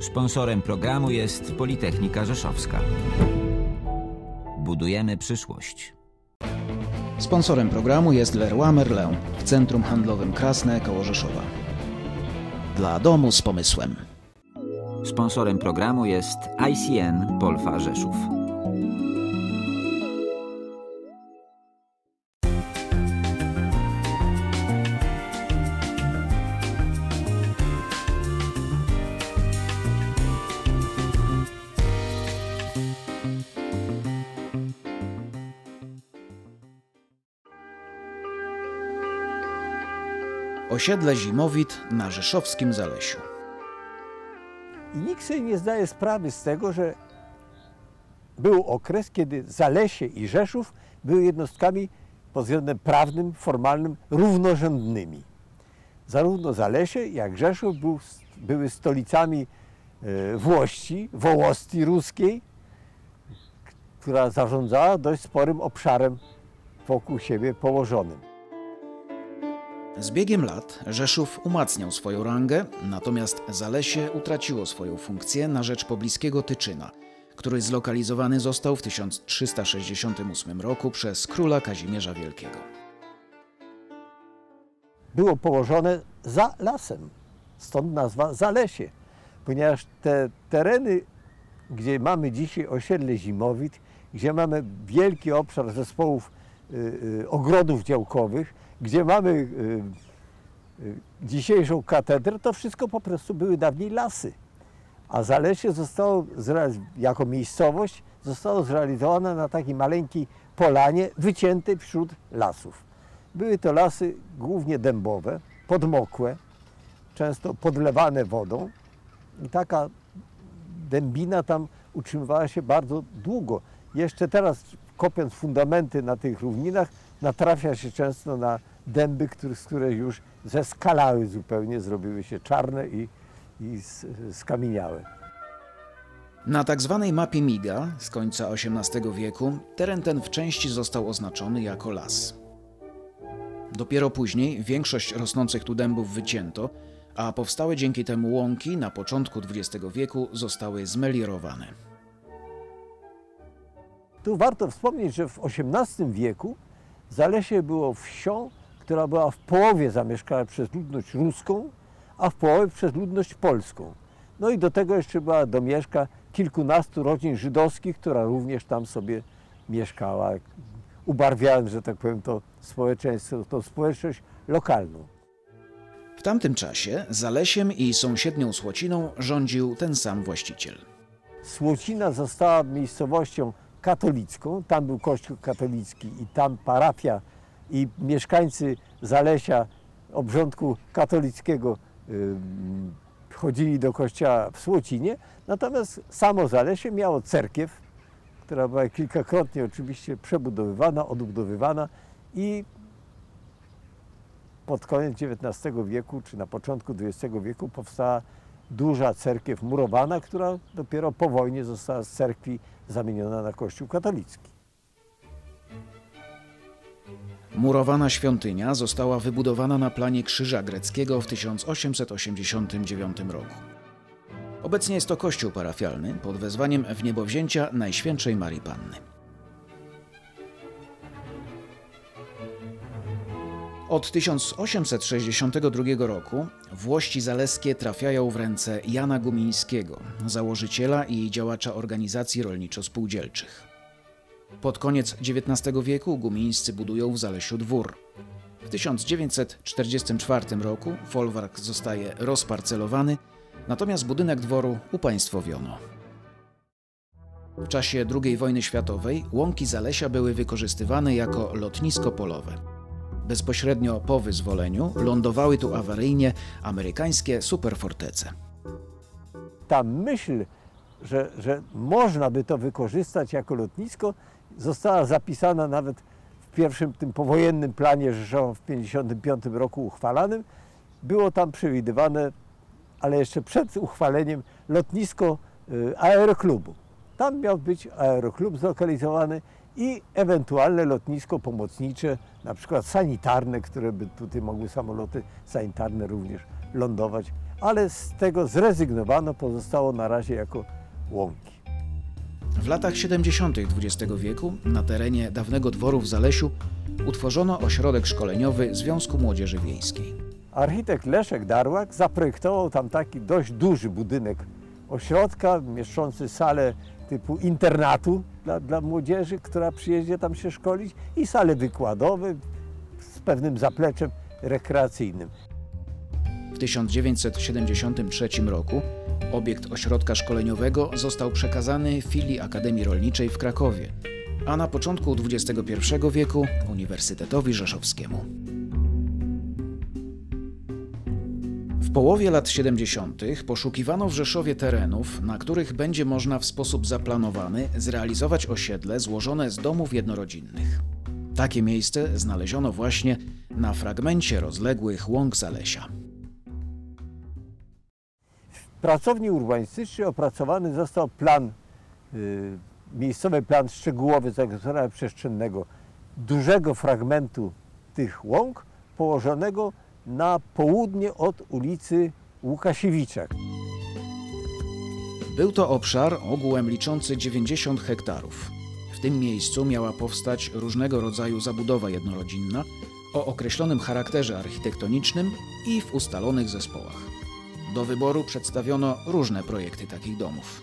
Sponsorem programu jest Politechnika Rzeszowska. Budujemy przyszłość. Sponsorem programu jest Leroy Merlin w Centrum Handlowym Krasne koło Rzeszowa. Dla domu z pomysłem. Sponsorem programu jest ICN Polfa Rzeszów. Osiedle Zimowit na Rzeszowskim Zalesiu. I nikt sobie nie zdaje sprawy z tego, że był okres, kiedy Zalesie i Rzeszów były jednostkami pod względem prawnym, formalnym równorzędnymi. Zarówno Zalesie, jak Rzeszów był, były stolicami e, Włości, Wołosti ruskiej, która zarządzała dość sporym obszarem wokół siebie położonym. Z biegiem lat Rzeszów umacniał swoją rangę, natomiast Zalesie utraciło swoją funkcję na rzecz pobliskiego Tyczyna, który zlokalizowany został w 1368 roku przez króla Kazimierza Wielkiego. Było położone za lasem, stąd nazwa Zalesie, ponieważ te tereny, gdzie mamy dzisiaj osiedle Zimowit, gdzie mamy wielki obszar zespołów y, y, ogrodów działkowych, gdzie mamy y, y, dzisiejszą katedrę, to wszystko po prostu były dawniej lasy. A Zalesie zostało, jako miejscowość, zostało zrealizowane na takiej maleńkiej polanie wyciętej wśród lasów. Były to lasy głównie dębowe, podmokłe, często podlewane wodą i taka dębina tam utrzymywała się bardzo długo. Jeszcze teraz, kopiąc fundamenty na tych równinach, natrafia się często na dęby, które, z które już zeskalały zupełnie, zrobiły się czarne i, i skamieniałe. Na tzw. mapie Miga z końca XVIII wieku teren ten w części został oznaczony jako las. Dopiero później większość rosnących tu dębów wycięto, a powstałe dzięki temu łąki na początku XX wieku zostały zmeliorowane. Tu warto wspomnieć, że w XVIII wieku Zalesie było wsią, która była w połowie zamieszkana przez ludność ruską, a w połowie przez ludność polską. No i do tego jeszcze była domieszka kilkunastu rodzin żydowskich, która również tam sobie mieszkała, ubarwiając, że tak powiem, to społeczeństwo, tą społeczność lokalną. W tamtym czasie Zalesiem i sąsiednią Słociną rządził ten sam właściciel. Słocina została miejscowością katolicką, tam był kościół katolicki i tam parafia i mieszkańcy Zalesia obrządku katolickiego chodzili do kościoła w Słocinie, natomiast samo Zalesie miało cerkiew, która była kilkakrotnie oczywiście przebudowywana, odbudowywana i pod koniec XIX wieku czy na początku XX wieku powstała duża cerkiew murowana, która dopiero po wojnie została z cerkwi zamieniona na kościół katolicki. Murowana świątynia została wybudowana na planie Krzyża Greckiego w 1889 roku. Obecnie jest to kościół parafialny pod wezwaniem w niebowzięcia Najświętszej Marii Panny. Od 1862 roku Włości Zaleskie trafiają w ręce Jana Gumińskiego, założyciela i działacza organizacji rolniczo-spółdzielczych. Pod koniec XIX wieku gumińscy budują w Zalesiu dwór. W 1944 roku folwark zostaje rozparcelowany, natomiast budynek dworu upaństwowiono. W czasie II wojny światowej łąki Zalesia były wykorzystywane jako lotnisko polowe. Bezpośrednio po wyzwoleniu lądowały tu awaryjnie amerykańskie superfortece. Ta myśl, że, że można by to wykorzystać jako lotnisko, została zapisana nawet w pierwszym tym powojennym planie Rzeszowa w 1955 roku uchwalanym. Było tam przewidywane, ale jeszcze przed uchwaleniem, lotnisko y, aeroklubu. Tam miał być aeroklub zlokalizowany i ewentualne lotnisko pomocnicze, na przykład sanitarne, które by tutaj mogły samoloty sanitarne również lądować, ale z tego zrezygnowano, pozostało na razie jako łąki. W latach 70. XX wieku na terenie dawnego dworu w Zalesiu utworzono ośrodek szkoleniowy Związku Młodzieży Wiejskiej. Architekt Leszek Darłak zaprojektował tam taki dość duży budynek ośrodka, mieszczący salę typu internatu dla, dla młodzieży, która przyjedzie tam się szkolić i sale wykładowe z pewnym zapleczem rekreacyjnym. W 1973 roku obiekt ośrodka szkoleniowego został przekazany filii Akademii Rolniczej w Krakowie, a na początku XXI wieku Uniwersytetowi Rzeszowskiemu. W połowie lat 70. poszukiwano w Rzeszowie terenów, na których będzie można w sposób zaplanowany zrealizować osiedle złożone z domów jednorodzinnych. Takie miejsce znaleziono właśnie na fragmencie rozległych łąk Zalesia. W pracowni urbanistycznej opracowany został plan, y, miejscowy plan szczegółowy zagospodarowania przestrzennego dużego fragmentu tych łąk położonego na południe od ulicy Łukasiewicza. Był to obszar ogółem liczący 90 hektarów. W tym miejscu miała powstać różnego rodzaju zabudowa jednorodzinna o określonym charakterze architektonicznym i w ustalonych zespołach. Do wyboru przedstawiono różne projekty takich domów.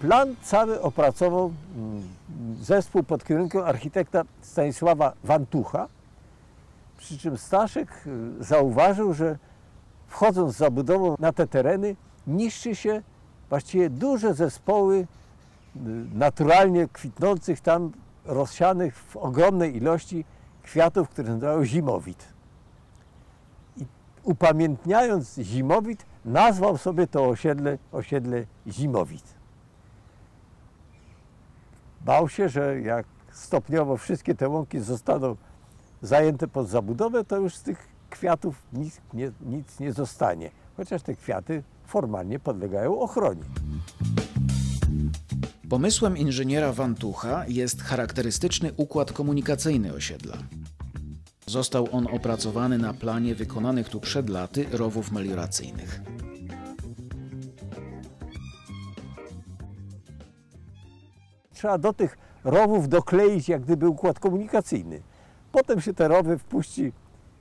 Plan cały opracował mm, zespół pod kierunkiem architekta Stanisława Wantucha. Przy czym Staszek y, zauważył, że wchodząc z zabudową na te tereny, niszczy się właściwie duże zespoły y, naturalnie kwitnących tam, rozsianych w ogromnej ilości kwiatów, które nazywają zimowit. I upamiętniając zimowit, nazwał sobie to osiedle, osiedle zimowit. Bał się, że jak stopniowo wszystkie te łąki zostaną zajęte pod zabudowę, to już z tych kwiatów nic nie, nic nie zostanie. Chociaż te kwiaty formalnie podlegają ochronie. Pomysłem inżyniera Wantucha jest charakterystyczny układ komunikacyjny osiedla. Został on opracowany na planie wykonanych tu przed laty rowów melioracyjnych. Trzeba do tych rowów dokleić jak gdyby układ komunikacyjny. Potem się te rowy wpuści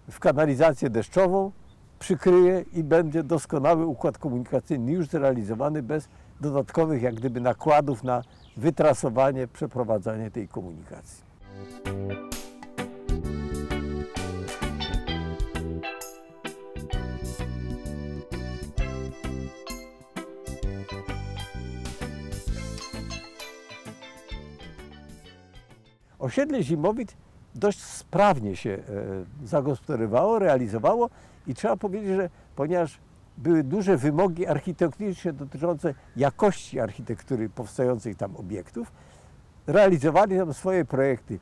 w kanalizację deszczową, przykryje i będzie doskonały układ komunikacyjny już zrealizowany bez dodatkowych jak gdyby nakładów na wytrasowanie, przeprowadzanie tej komunikacji. Osiedle Zimowit dość sprawnie się e, zagospodarowało, realizowało i trzeba powiedzieć, że ponieważ były duże wymogi architektoniczne dotyczące jakości architektury powstających tam obiektów, realizowali tam swoje projekty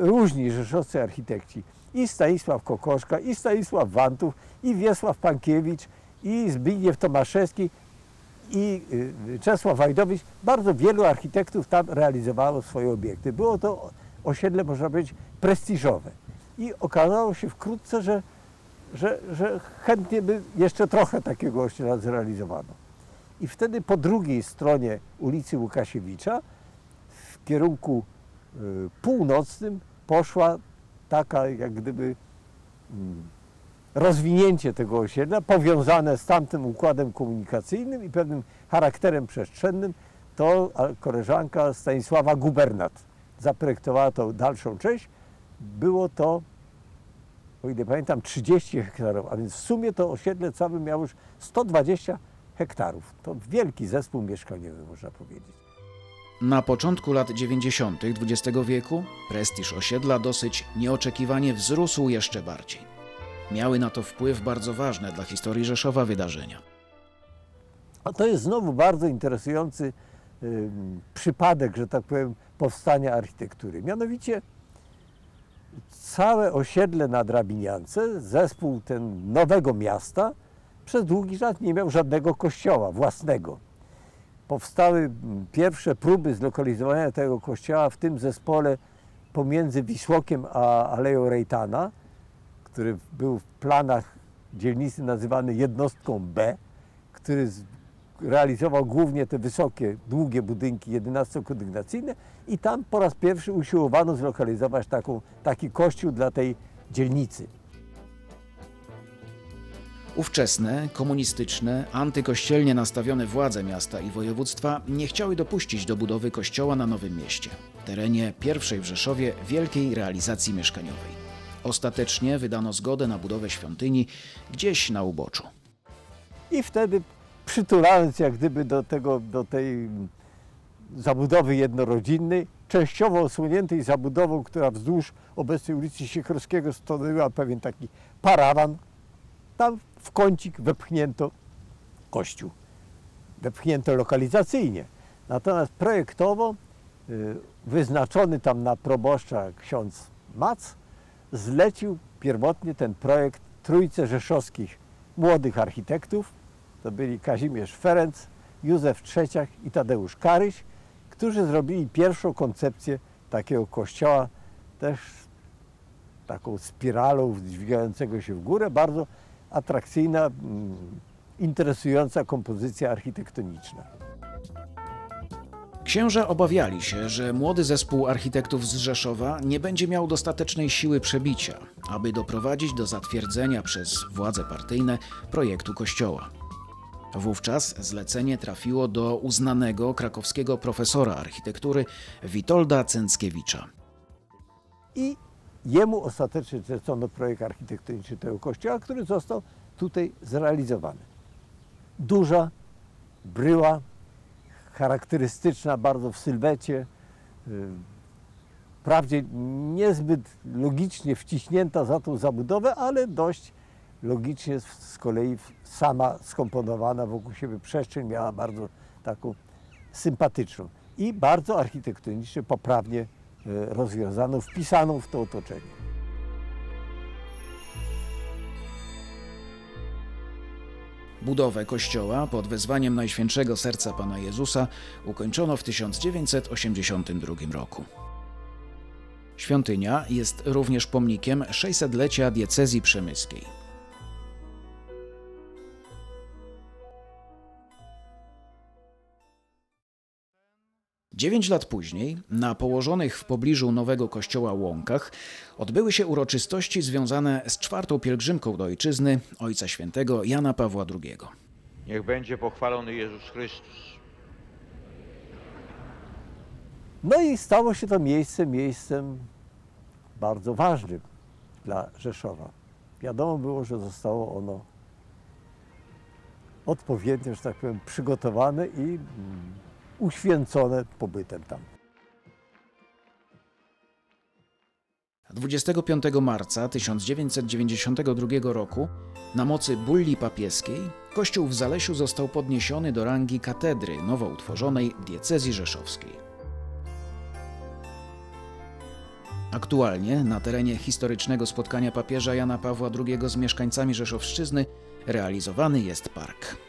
różni rzeszowscy architekci. I Stanisław Kokoszka, i Stanisław Wantów, i Wiesław Pankiewicz, i Zbigniew Tomaszewski, i y, Czesław Wajdowicz. Bardzo wielu architektów tam realizowało swoje obiekty. Było to osiedle, można powiedzieć, prestiżowe. I okazało się wkrótce, że, że, że chętnie by jeszcze trochę takiego osiedla zrealizowano. I wtedy po drugiej stronie ulicy Łukasiewicza w kierunku y, północnym poszła taka jak gdyby mm, rozwinięcie tego osiedla powiązane z tamtym układem komunikacyjnym i pewnym charakterem przestrzennym to koleżanka Stanisława Gubernat zaprojektowała tą dalszą część. Było to, o ile pamiętam, 30 hektarów, a więc w sumie to osiedle całe miało już 120 hektarów. To wielki zespół mieszkaniowy, można powiedzieć. Na początku lat 90. XX wieku prestiż osiedla dosyć nieoczekiwanie wzrósł jeszcze bardziej. Miały na to wpływ bardzo ważne dla historii Rzeszowa wydarzenia. A to jest znowu bardzo interesujący przypadek, że tak powiem, powstania architektury. Mianowicie całe osiedle na Drabiniance, zespół ten nowego miasta, przez długi czas nie miał żadnego kościoła własnego. Powstały pierwsze próby zlokalizowania tego kościoła w tym zespole pomiędzy Wisłokiem a Aleją Rejtana, który był w planach dzielnicy nazywany jednostką B, który realizował głównie te wysokie, długie budynki 11-kondygnacyjne i tam po raz pierwszy usiłowano zlokalizować taką, taki kościół dla tej dzielnicy. Ówczesne, komunistyczne, antykościelnie nastawione władze miasta i województwa nie chciały dopuścić do budowy kościoła na Nowym Mieście, terenie pierwszej w Rzeszowie wielkiej realizacji mieszkaniowej. Ostatecznie wydano zgodę na budowę świątyni gdzieś na uboczu. I wtedy przytulając jak gdyby do, tego, do tej zabudowy jednorodzinnej, częściowo osłoniętej zabudową, która wzdłuż obecnej ulicy Siekierskiego stanowiła pewien taki parawan, tam w kącik wepchnięto kościół. Wepchnięto lokalizacyjnie. Natomiast projektowo y, wyznaczony tam na proboszcza ksiądz Mac zlecił pierwotnie ten projekt trójce rzeszowskich młodych architektów. To byli Kazimierz Ferenc, Józef Trzeciak i Tadeusz Karyś, którzy zrobili pierwszą koncepcję takiego kościoła, też taką spiralą dźwigającego się w górę, bardzo atrakcyjna, mm, interesująca kompozycja architektoniczna. Księża obawiali się, że młody zespół architektów z Rzeszowa nie będzie miał dostatecznej siły przebicia, aby doprowadzić do zatwierdzenia przez władze partyjne projektu kościoła. Wówczas zlecenie trafiło do uznanego krakowskiego profesora architektury Witolda Cęckiewicza. I jemu ostatecznie zlecono projekt architektoniczny tego kościoła, który został tutaj zrealizowany. Duża bryła, charakterystyczna bardzo w sylwecie, y, wprawdzie niezbyt logicznie wciśnięta za tą zabudowę, ale dość logicznie z kolei sama skomponowana wokół siebie przestrzeń miała bardzo taką sympatyczną i bardzo architektonicznie poprawnie y, rozwiązaną, wpisaną w to otoczenie. Budowę kościoła pod wezwaniem Najświętszego Serca Pana Jezusa ukończono w 1982 roku. Świątynia jest również pomnikiem 600-lecia diecezji przemyskiej. Dziewięć lat później, na położonych w pobliżu nowego kościoła łąkach, odbyły się uroczystości związane z czwartą pielgrzymką do ojczyzny Ojca Świętego Jana Pawła II. Niech będzie pochwalony Jezus Chrystus. No i stało się to miejsce miejscem bardzo ważnym dla Rzeszowa. Wiadomo było, że zostało ono odpowiednio, że tak powiem, przygotowane i mm, uświęcone pobytem tam. 25 marca 1992 roku na mocy bulli papieskiej kościół w Zalesiu został podniesiony do rangi katedry nowo utworzonej diecezji rzeszowskiej. Aktualnie na terenie historycznego spotkania papieża Jana Pawła II z mieszkańcami Rzeszowszczyzny realizowany jest park.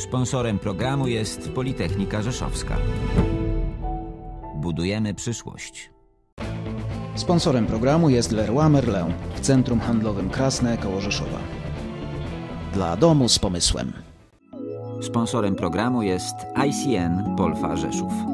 Sponsorem programu jest Politechnika Rzeszowska. Budujemy przyszłość. Sponsorem programu jest Leroy Merlin w centrum handlowym Krasne koło Rzeszowa. Dla domu z pomysłem. Sponsorem programu jest ICN Polfa Rzeszów.